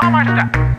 How much that?